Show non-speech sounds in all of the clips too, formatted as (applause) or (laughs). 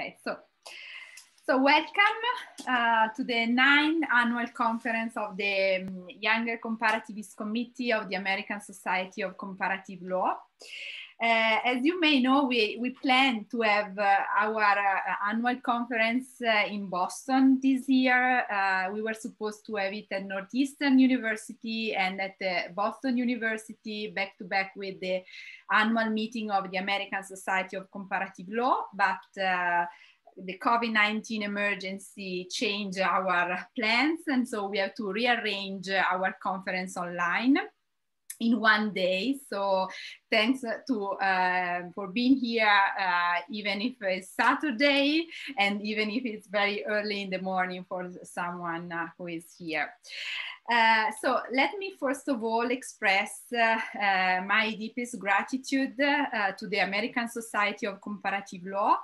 Okay, so so welcome uh, to the ninth annual conference of the um, Younger Comparativist Committee of the American Society of Comparative Law. Uh, as you may know, we, we plan to have uh, our uh, annual conference uh, in Boston this year. Uh, we were supposed to have it at Northeastern University and at Boston University back to back with the annual meeting of the American Society of Comparative Law, but the COVID-19 emergency changed our plans. And so we have to rearrange our conference online in one day. So thanks to uh, for being here, uh, even if it's Saturday and even if it's very early in the morning for someone uh, who is here. Uh, so let me first of all express uh, uh, my deepest gratitude uh, to the American Society of Comparative Law,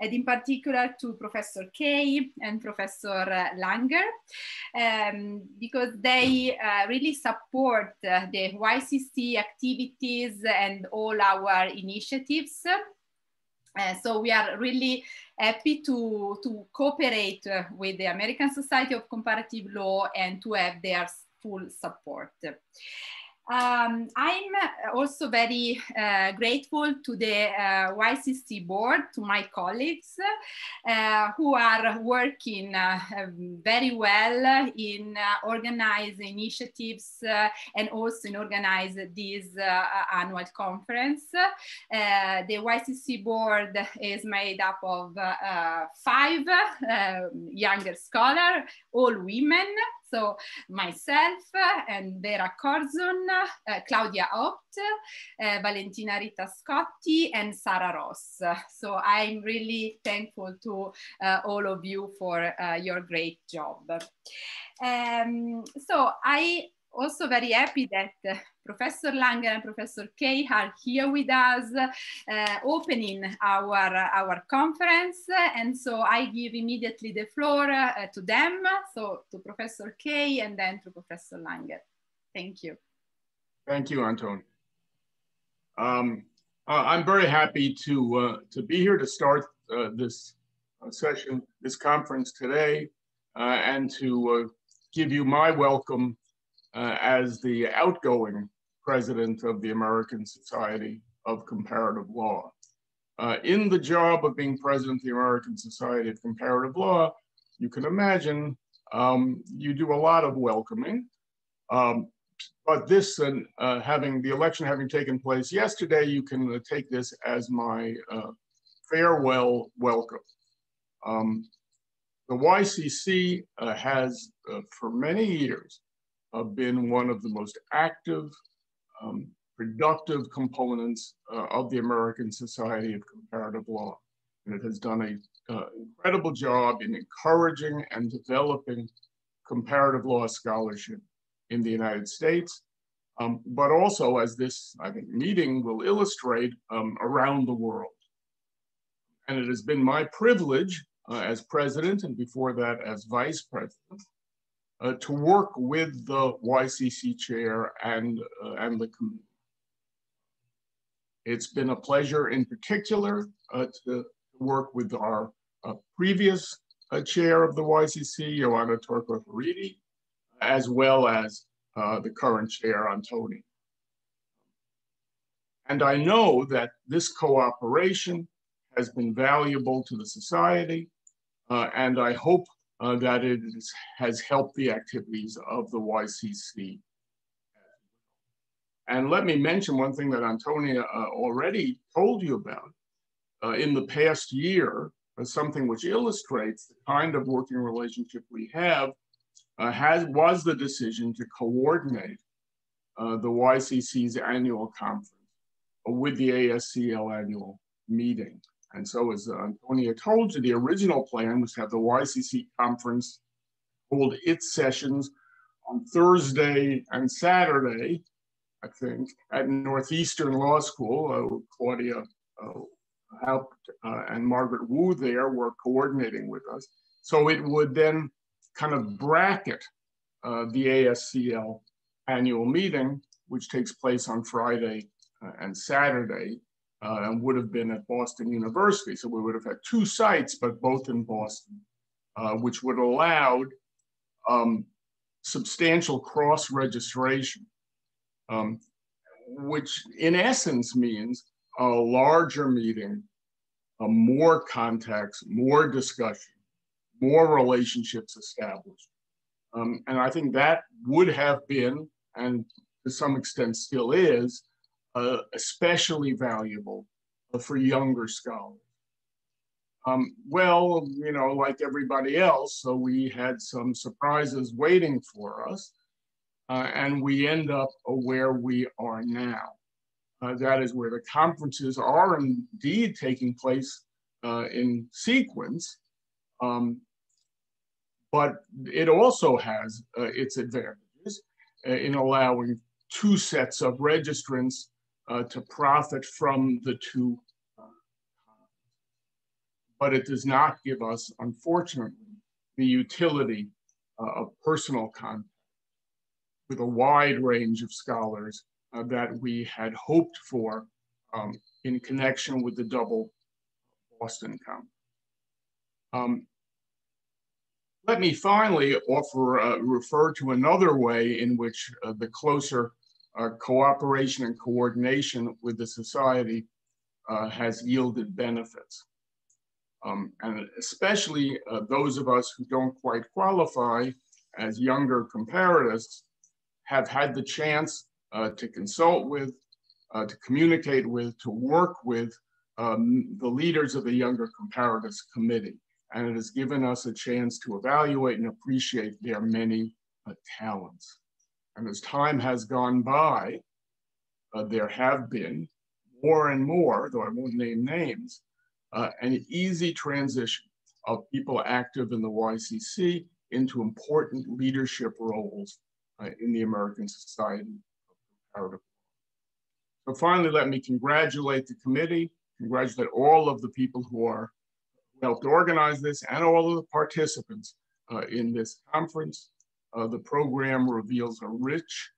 and in particular to Professor Kay and Professor Langer, um, because they uh, really support the YCC activities and all our initiatives. Uh, so we are really happy to, to cooperate with the American Society of Comparative Law and to have their full support. Um, I'm also very uh, grateful to the uh, YCC board, to my colleagues uh, who are working uh, very well in uh, organize initiatives uh, and also in organize this annual conference. the YCC board is made up of five younger scholars, all women, so myself and Vera Korzun, uh, Claudia Haupt, uh, Valentina Rita Scotti, and Sarah Ross. So I'm really thankful to uh, all of you for your great job. Um, so I also very happy that Professor Langer and Professor Kay are here with us, uh, opening our, our conference. And so I give immediately the floor uh, to them, so to Professor Kay and then to Professor Langer. Thank you. Thank you, Anton. Um, uh, I'm very happy to, uh, to be here to start uh, this session, this conference today, and to give you my welcome uh, as the outgoing president of the American Society of Comparative Law. Uh, in the job of being president of the American Society of Comparative Law, you can imagine um, you do a lot of welcoming. Um, but this, and uh, having the election having taken place yesterday, you can uh, take this as my uh, farewell welcome. Um, the YCC uh, has, for many years, uh, been one of the most active, um, productive components uh, of the American Society of Comparative Law. And it has done an uh, incredible job in encouraging and developing comparative law scholarship in the United States, um, but also, as this, I think, meeting will illustrate, um, around the world. And it has been my privilege uh, as president and before that as vice president uh, to work with the YCC chair and, uh, and the committee. It's been a pleasure in particular uh, to work with our uh, previous uh, chair of the YCC, Joanna Torco as well as uh, the current chair, Antoni. And I know that this cooperation has been valuable to the society, and I hope uh, that it is, has helped the activities of the YCC. And let me mention one thing that Antonia uh, already told you about. Uh, in the past year, uh, something which illustrates the kind of working relationship we have uh, has, was the decision to coordinate uh, the YCC's annual conference with the ASCL annual meeting. And so as Antonia told you, the original plan was to have the YCC conference hold its sessions on Thursday and Saturday, I think, at Northeastern Law School. Uh, Claudia uh, helped uh, and Margaret Woo there were coordinating with us. So it would then kind of bracket uh, the ASCL annual meeting, which takes place on Friday uh, and Saturday uh, and would have been at Boston University. So we would have had two sites, but both in Boston, uh, which would have allowed um, substantial cross-registration, um, which in essence means a larger meeting, a more contacts, more discussion, more relationships established. Um, and I think that would have been, and to some extent still is, uh, especially valuable for younger scholars. Um, well, you know, like everybody else, so we had some surprises waiting for us, uh, and we end up where we are now. Uh, that is where the conferences are indeed taking place uh, in sequence, um, but it also has uh, its advantages uh, in allowing two sets of registrants uh, to profit from the two. Uh, but it does not give us, unfortunately, the utility uh, of personal contact with a wide range of scholars uh, that we had hoped for um, in connection with the double Boston Conference. Um, let me finally offer, uh, refer to another way in which uh, the closer uh, cooperation and coordination with the society uh, has yielded benefits. Um, and especially uh, those of us who don't quite qualify as younger comparatists have had the chance uh, to consult with, to communicate with, to work with um, the leaders of the Younger Comparatists Committee and it has given us a chance to evaluate and appreciate their many uh, talents. And as time has gone by, uh, there have been more and more, though I won't name names, uh, an easy transition of people active in the YCC into important leadership roles uh, in the American Society of Comparative Law. So finally, let me congratulate the committee, congratulate all of the people who are helped organize this and all of the participants uh, in this conference. Uh, the program reveals a rich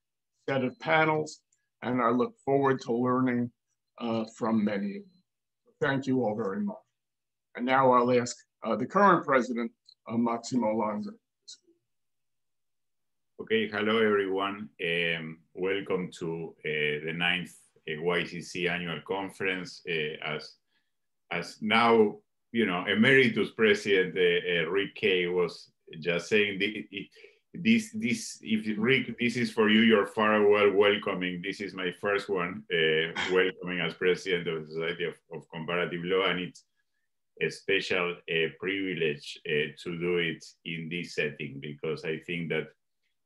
set of panels, and I look forward to learning uh, from many of them. Thank you all very much. And now I'll ask uh, the current president, uh, Maximo Langer. Okay, hello everyone. Um, welcome to uh, the ninth YCC annual conference. as, as now you know, emeritus president uh, Rick Kay was just saying this, this, if Rick, this is for you, your farewell welcoming. This is my first one, uh, welcoming as president of the Society of, of Comparative Law, and it's a special uh, privilege uh, to do it in this setting because I think that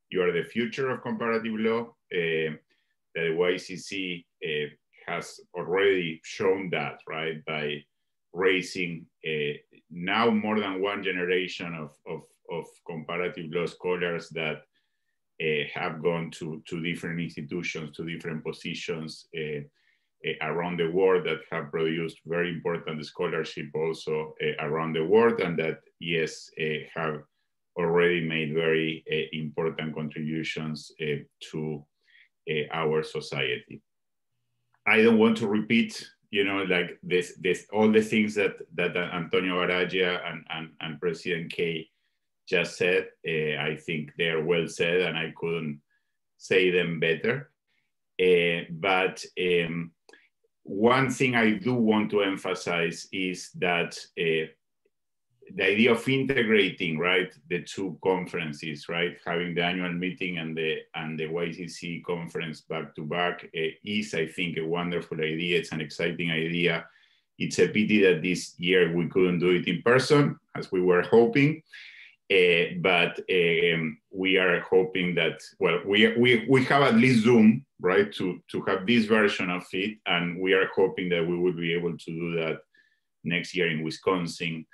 you are the future of comparative law. Uh, the YCC uh, has already shown that, right, by raising uh, now more than one generation of, of, of comparative law scholars that uh, have gone to, to different institutions, to different positions uh, around the world that have produced very important scholarship also around the world and that, yes, have already made very important contributions to our society. I don't want to repeat you know, like this, this, all the things that that Antonia Baraggia and, and, and President Kay just said, uh, I think they are well said, and I couldn't say them better. Uh, but um, one thing I do want to emphasize is that uh, the idea of integrating right the two conferences right having the annual meeting and the and the ycc conference back to back is i think a wonderful idea. It's an exciting idea. It's a pity that this year we couldn't do it in person as we were hoping uh, but um, we are hoping that well we, we we have at least zoom right to to have this version of it and we are hoping that we will be able to do that next year in wisconsin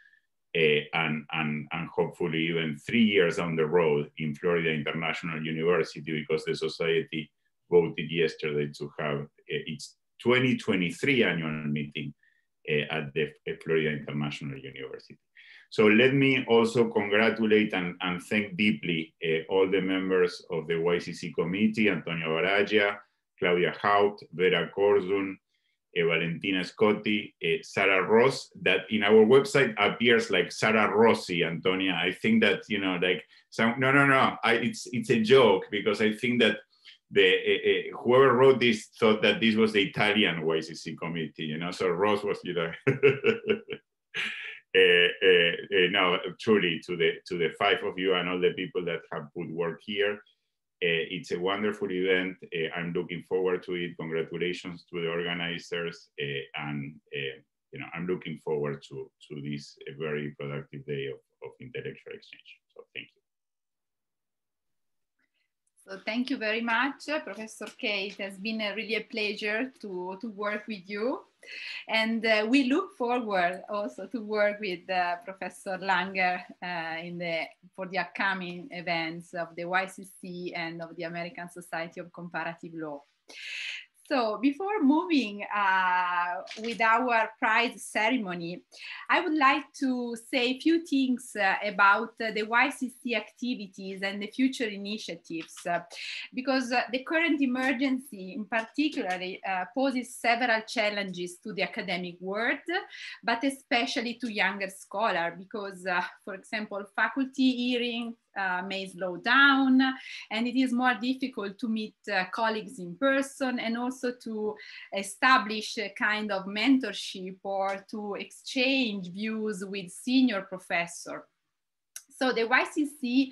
uh, and, and, and hopefully even three years down the road in Florida International University because the society voted yesterday to have uh, its 2023 annual meeting at the Florida International University. So let me also congratulate and, and thank deeply uh, all the members of the YCC committee, Antonia Baraggia, Claudia Haupt, Vera Korzun, Valentina Scotti, Sarah Ross, that in our website appears like Sarah Rossi, Antonia. I think that, you know, like, some, no, no, no, I, it's, it's a joke because I think that the uh, uh, whoever wrote this thought that this was the Italian YCC committee, you know. So Ross was, you know, (laughs) uh, uh, uh no, truly to the to the five of you and all the people that have put work here. Uh, it's a wonderful event. I'm looking forward to it. Congratulations to the organizers, and you know, I'm looking forward to to this very productive day of, of intellectual exchange. So thank you. So thank you very much, Professor Kate. It has been a really a pleasure to, to work with you. And uh, we look forward also to work with uh, Professor Langer uh, in the, for the upcoming events of the YCC and of the American Society of Comparative Law. So before moving uh, with our prize ceremony, I would like to say a few things uh, about uh, the YCC activities and the future initiatives, uh, because uh, the current emergency in particular uh, poses several challenges to the academic world, but especially to younger scholars, because, for example, faculty hearing uh, may slow down and it is more difficult to meet uh, colleagues in person and also to establish a kind of mentorship or to exchange views with senior professor. So the YCC,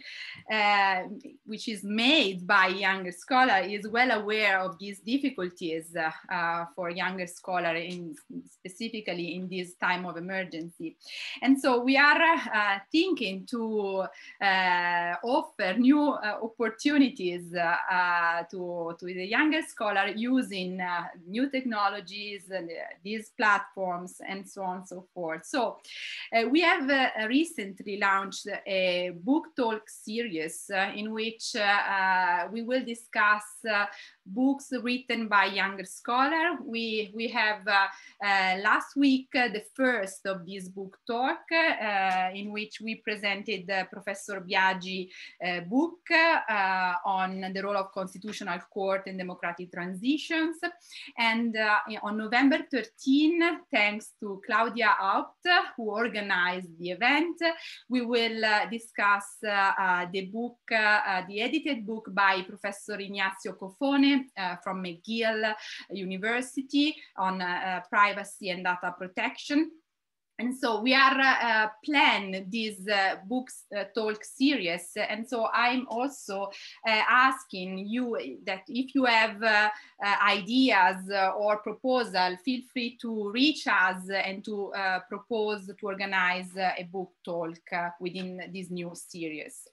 uh, which is made by younger scholar, is well aware of these difficulties uh, uh, for younger scholar, in, specifically in this time of emergency. And so we are uh, thinking to uh, offer new uh, opportunities to, to the younger scholar using new technologies and these platforms and so on and so forth. So we have recently launched a book talk series uh, in which uh, uh, we will discuss books written by younger scholar. We, we have uh, uh, last week uh, the first of this book talk uh, in which we presented uh, Professor Biagi uh, book on the role of constitutional court in democratic transitions. And on November 13, thanks to Claudia Haupt, who organized the event, we will discuss the book, the edited book by Professor Ignazio Cofone uh, from McGill University on uh, privacy and data protection. And so we are uh, plan uh, books uh, talk series. And so I'm also uh, asking you that if you have uh, uh, ideas or proposal, feel free to reach us and to propose to organize a book talk within this new series.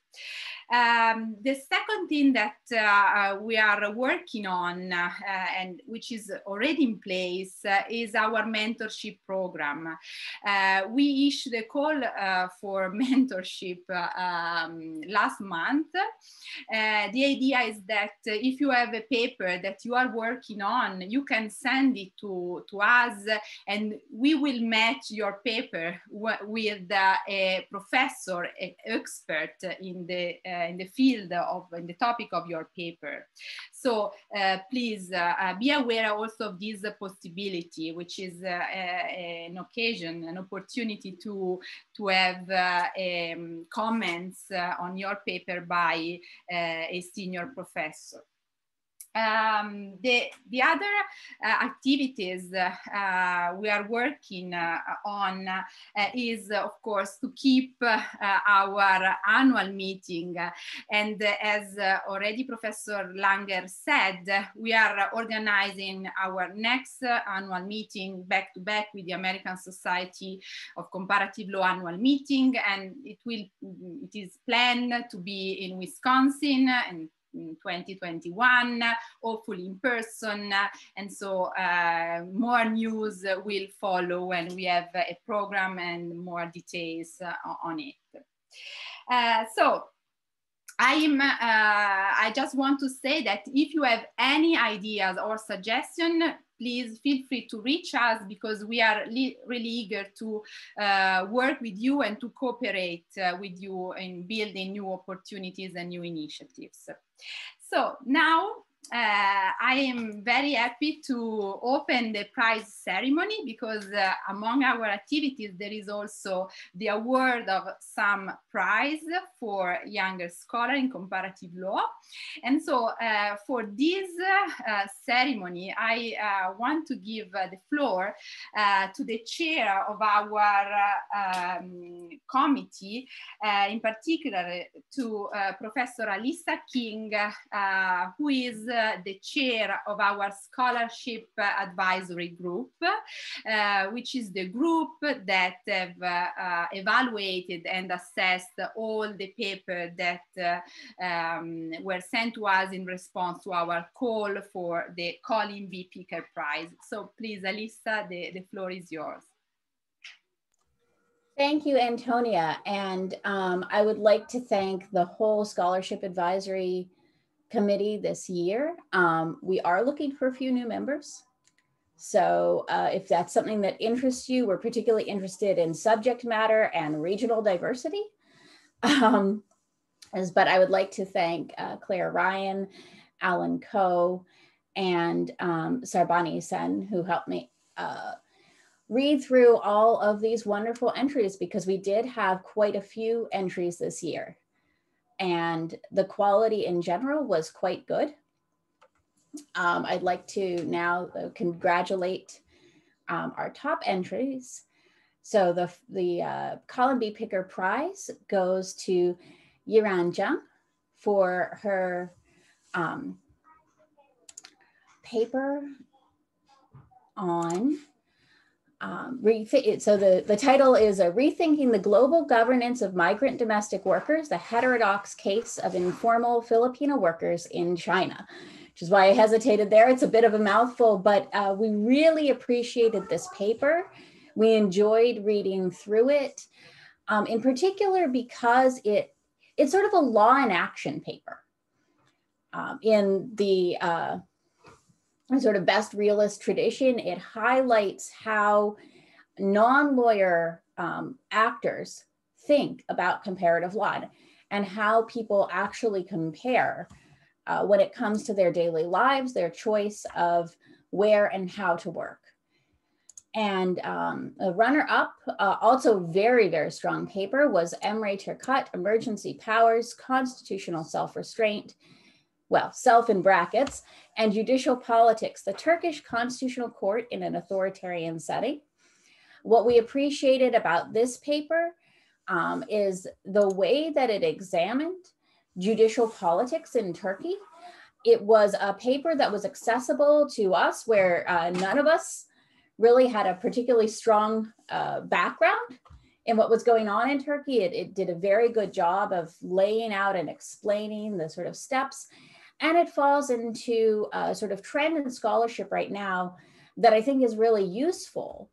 Um, the second thing that uh, uh, we are working on uh, and which is already in place uh, is our mentorship program. Uh, we issued a call uh, for (laughs) mentorship um, last month. the idea is that if you have a paper that you are working on, you can send it to, to us and we will match your paper with a professor, an expert in the uh, Uh, in the field of in the topic of your paper. So uh, please uh, uh be aware also of this possibility, which is uh, an occasion, an opportunity to to have um, comments on your paper by a senior professor. Um, the, the other uh, activities uh, we are working uh, on uh, is, of course, to keep uh, our annual meeting. And as already Professor Langer said, we are organizing our next annual meeting back to back with the American Society of Comparative Law annual meeting. And it will, it is planned to be in Wisconsin and 2021, hopefully in person. And so uh, more news will follow when we have a program and more details uh, on it. Uh, so I'm, uh, I just want to say that if you have any ideas or suggestion, please feel free to reach us because we are really eager to uh, work with you and to cooperate uh, with you in building new opportunities and new initiatives. So now uh, I am very happy to open the prize ceremony because uh, among our activities, there is also the award of some prize for younger scholar in comparative law. And so uh, for this uh, ceremony, I uh, want to give uh, the floor to the chair of our um, committee, in particular to Professor Alyssa King, who is the chair of our scholarship advisory group, uh, which is the group that have uh, evaluated and assessed all the papers that uh, um, were sent to us in response to our call for the Colin B. Picker Prize. So please, Alyssa, the, the floor is yours. Thank you, Antonia. And um, I would like to thank the whole scholarship advisory committee this year. Um, we are looking for a few new members. So uh, if that's something that interests you, we're particularly interested in subject matter and regional diversity. (laughs) Um, as, but I would like to thank uh, Claire Ryan, Alan Coe, and um, Sarbani Sen, who helped me uh, read through all of these wonderful entries because we did have quite a few entries this year and the quality in general was quite good. Um, I'd like to now uh, congratulate um, our top entries. So the, the uh, Colin B. Picker Prize goes to Yiran Zhang for her um, paper on um, so the, the title is a Rethinking the Global Governance of Migrant Domestic Workers, the heterodox case of informal Filipino workers in China, which is why I hesitated there. It's a bit of a mouthful, but uh, we really appreciated this paper. We enjoyed reading through it, um, in particular because it it's sort of a law in action paper. Um, in the uh, sort of best realist tradition, it highlights how non-lawyer um, actors think about comparative law and how people actually compare uh, when it comes to their daily lives, their choice of where and how to work. And um, a runner up, uh, also very, very strong paper was Emre Turkut, Emergency Powers, Constitutional Self-Restraint, well, self in brackets, and judicial politics, the Turkish constitutional court in an authoritarian setting. What we appreciated about this paper um, is the way that it examined judicial politics in Turkey. It was a paper that was accessible to us where uh, none of us really had a particularly strong uh, background in what was going on in Turkey. It, it, did a very good job of laying out and explaining the sort of steps and it falls into a sort of trend in scholarship right now that I think is really useful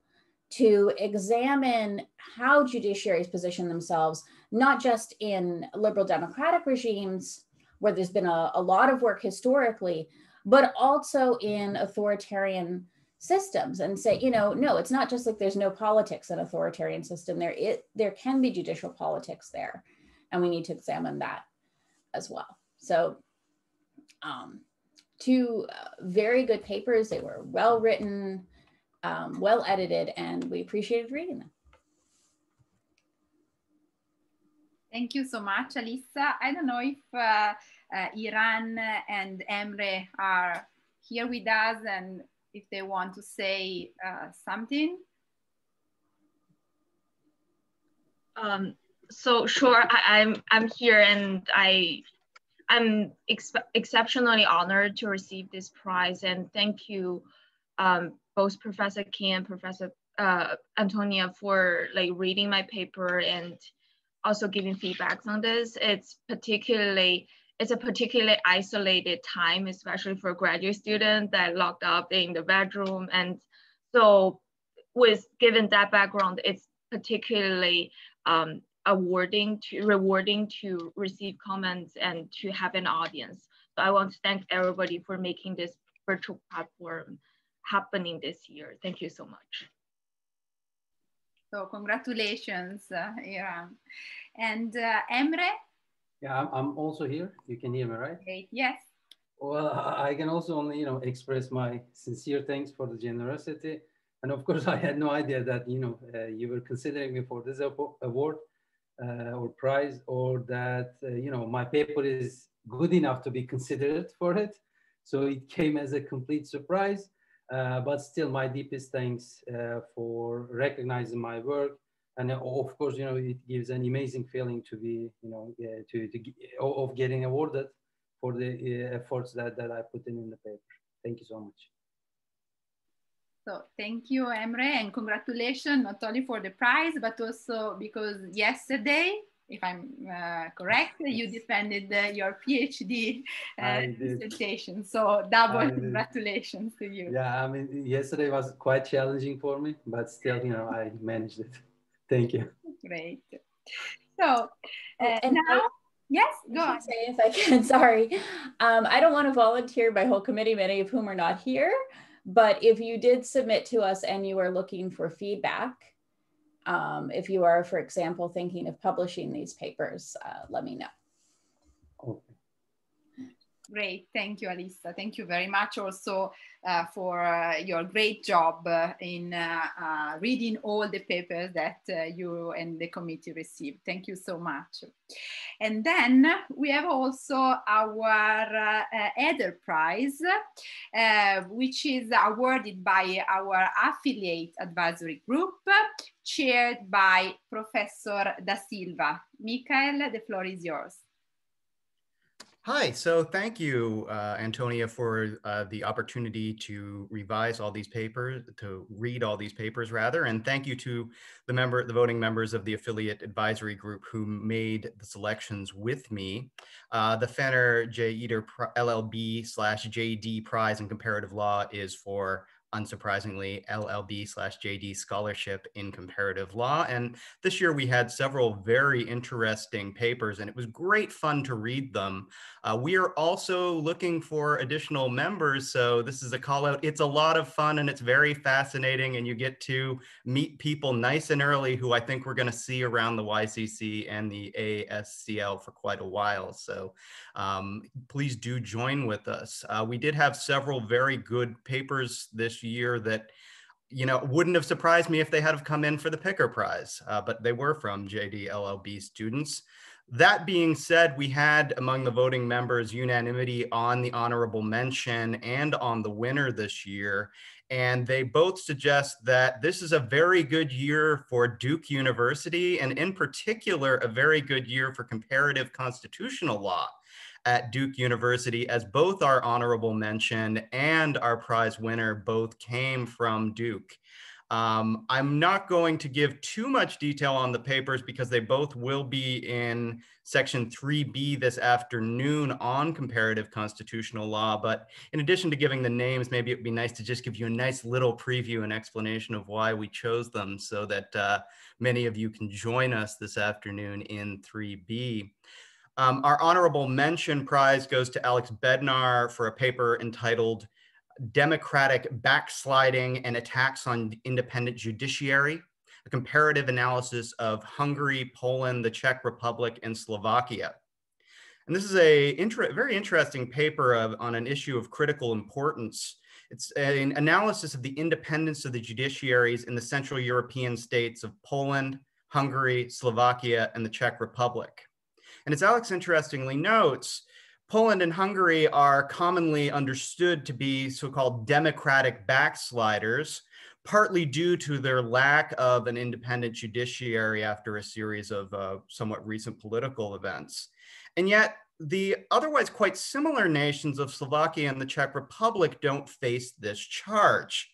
to examine how judiciaries position themselves, not just in liberal democratic regimes, where there's been a, a lot of work historically, but also in authoritarian systems and say, you know, no, it's not just like there's no politics in authoritarian system. There, it, there can be judicial politics there, and we need to examine that as well. So um, two uh, very good papers. They were well written, um, well edited, and we appreciated reading them. Thank you so much, Alyssa. I don't know if uh, uh, Yiran and Emre are here with us and if they want to say uh, something. Um, so sure, I, I'm I'm here and I I'm ex exceptionally honored to receive this prize and thank you um, both Professor Kim and Professor uh, Antonia for like reading my paper and also giving feedbacks on this. It's particularly, it's a particularly isolated time, especially for graduate students that locked up in the bedroom. And so with given that background, it's particularly um, awarding to rewarding to receive comments and to have an audience. So I want to thank everybody for making this virtual platform happening this year. Thank you so much. So congratulations, uh, Yiran. And uh, Emre? Yeah, I'm, I'm also here. You can hear me, right? Great. Yes. Well, I can also only, you know, express my sincere thanks for the generosity. And of course, (laughs) I had no idea that, you know, uh, you were considering me for this award uh, or prize or that, uh, you know, my paper is good enough to be considered for it. So it came as a complete surprise. Uh, but still, my deepest thanks uh, for recognizing my work. And uh, of course, you know, it gives an amazing feeling to be, you know, to, to of getting awarded for the uh, efforts that, that I put in in the paper. Thank you so much. So thank you, Emre, and congratulations not only for the prize, but also because yesterday, if I'm uh, correct, (laughs) yes. you defended uh, your PhD uh, dissertation. So double congratulations to you. Yeah, I mean, yesterday was quite challenging for me, but still, you know, I managed it. Thank you. Great. So, oh, and now, I Yes, go on. Say if I can, (laughs) sorry. Um, I don't want to volunteer my whole committee, many of whom are not here. But if you did submit to us and you are looking for feedback, um, if you are, for example, thinking of publishing these papers, uh, let me know. Okay. Great, thank you, Alyssa. Thank you very much also uh, for uh, your great job uh, in uh, uh, reading all the papers that uh, you and the committee received. Thank you so much. And then we have also our Eder Prize, which is awarded by our affiliate advisory group, chaired by Professor Da Silva. Michael, the floor is yours. Hi, so thank you, uh, Antonia, for uh, the opportunity to revise all these papers, to read all these papers rather, and thank you to the member, the voting members of the affiliate advisory group who made the selections with me. Uh, the Phanor J. Eder LLB slash JD Prize in Comparative Law is for unsurprisingly, LLB slash JD scholarship in comparative law. And this year we had several very interesting papers and it was great fun to read them. Uh, we are also looking for additional members. So this is a call out. It's a lot of fun and it's very fascinating and you get to meet people nice and early who I think we're gonna see around the YCC and the ASCL for quite a while. So um, please do join with us. Uh, we did have several very good papers this year that you know, wouldn't have surprised me if they had have come in for the Picker Prize, uh, but they were from JD LLB students. That being said, we had among the voting members unanimity on the honorable mention and on the winner this year. And they both suggest that this is a very good year for Duke University, and in particular, a very good year for comparative constitutional law at Duke University, as both our honorable mention and our prize winner both came from Duke. Um, I'm not going to give too much detail on the papers because they both will be in section 3B this afternoon on comparative constitutional law. But in addition to giving the names, maybe it would be nice to just give you a nice little preview and explanation of why we chose them so that uh, many of you can join us this afternoon in 3B. Um, our honorable mention prize goes to Alex Bednar for a paper entitled Democratic Backsliding and Attacks on Independent Judiciary, a comparative analysis of Hungary, Poland, the Czech Republic, and Slovakia. And this is a inter very interesting paper of, on an issue of critical importance. It's an analysis of the independence of the judiciaries in the Central European states of Poland, Hungary, Slovakia, and the Czech Republic. And as Alex interestingly notes, Poland and Hungary are commonly understood to be so called democratic backsliders, partly due to their lack of an independent judiciary after a series of uh, somewhat recent political events. And yet, the otherwise quite similar nations of Slovakia and the Czech Republic don't face this charge.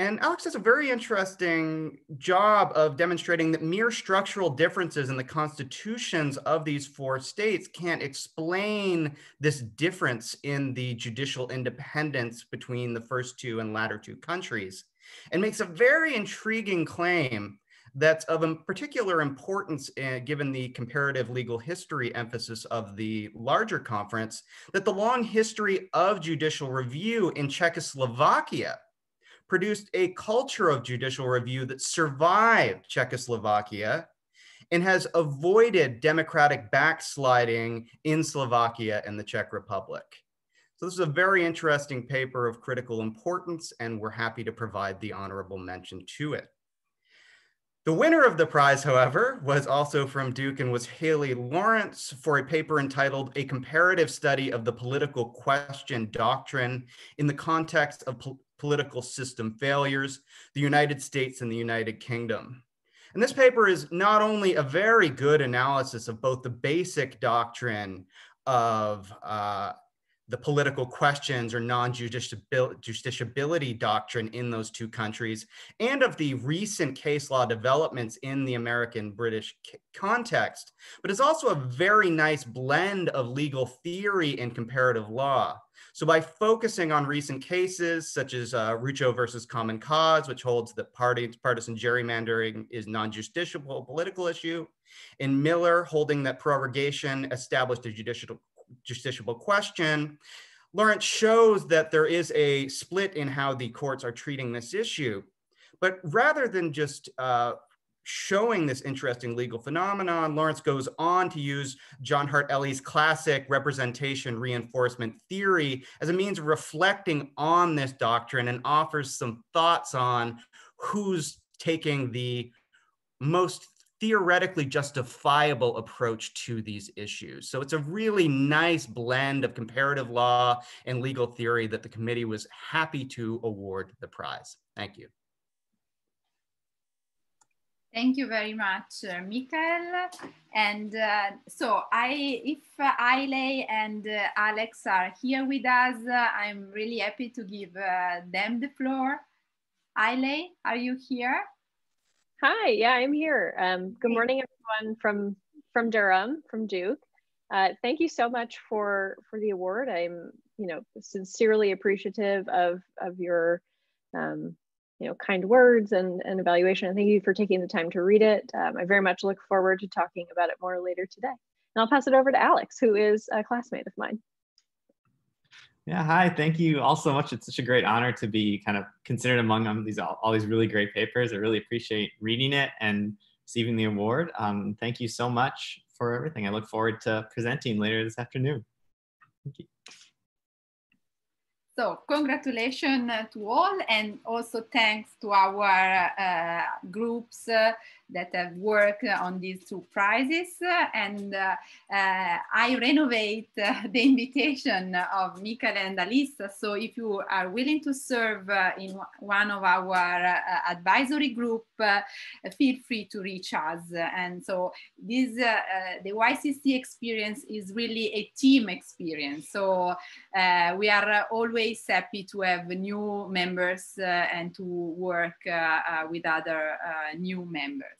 And Alex does a very interesting job of demonstrating that mere structural differences in the constitutions of these four states can't explain this difference in the judicial independence between the first two and latter two countries, and makes a very intriguing claim that's of particular importance uh, given the comparative legal history emphasis of the larger conference, that the long history of judicial review in Czechoslovakia produced a culture of judicial review that survived Czechoslovakia and has avoided democratic backsliding in Slovakia and the Czech Republic. So this is a very interesting paper of critical importance, and we're happy to provide the honorable mention to it. The winner of the prize, however, was also from Duke and was Haley Lawrence for a paper entitled A Comparative Study of the Political Question Doctrine in the Context of Political System Failures, the United States and the United Kingdom. And this paper is not only a very good analysis of both the basic doctrine of uh, the political questions or non-justiciability doctrine in those two countries and of the recent case law developments in the American British context, but it's also a very nice blend of legal theory and comparative law. So by focusing on recent cases such as uh, Rucho versus Common Cause, which holds that party, partisan gerrymandering is non-justiciable political issue, and Miller holding that prorogation established a judicial justiciable question, Lawrence shows that there is a split in how the courts are treating this issue. But rather than just uh, showing this interesting legal phenomenon, Lawrence goes on to use John Hart Ely's classic representation reinforcement theory as a means of reflecting on this doctrine and offers some thoughts on who's taking the most theoretically justifiable approach to these issues. So it's a really nice blend of comparative law and legal theory that the committee was happy to award the prize. Thank you. Thank you very much, uh, Michael. And uh, so I, if uh, and uh, Alex are here with us, uh, I'm really happy to give uh, them the floor. Aile, are you here? Hi, yeah, I'm here. Um, good morning, everyone from from Durham, from Duke. Uh, thank you so much for for the award. I'm, you know, sincerely appreciative of of your, um, you know, kind words and and evaluation. And thank you for taking the time to read it. Um, I very much look forward to talking about it more later today. And I'll pass it over to Alex, who is a classmate of mine. Yeah, hi. Thank you all so much. It's such a great honor to be kind of considered among um, these all, all these really great papers. I really appreciate reading it and receiving the award. Um, thank you so much for everything. I look forward to presenting later this afternoon. Thank you. So congratulations to all and also thanks to our uh, groups uh, that have worked on these two prizes. And uh, uh I renovate uh, (laughs) the invitation of Michael and Alyssa. So if you are willing to serve uh, in one of our uh, advisory group, uh, feel free to reach us. And so this, uh, the YCC experience is really a team experience. So we are always happy to have new members and to work with other new members.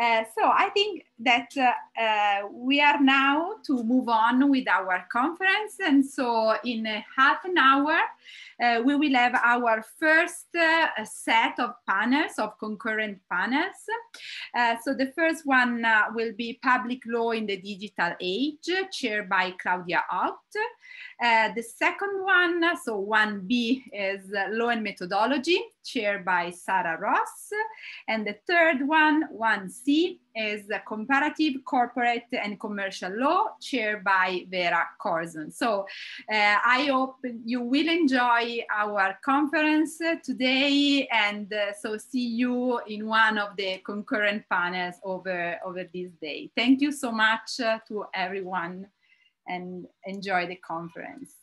Uh, so I think that uh, uh, we are now to move on with our conference. And so in half an hour, uh, we will have our first uh, set of panels, of concurrent panels. So the first one will be Public Law in the Digital Age, chaired by Claudia Haupt. The second one, so 1B is Law and Methodology, chaired by Sarah Ross. And the third one, 1C, is a Comparative Corporate and Commercial Law, chaired by Vera Korzun. So uh, I hope you will enjoy our conference today and uh, so see you in one of the concurrent panels over, over this day. Thank you so much uh, to everyone and enjoy the conference.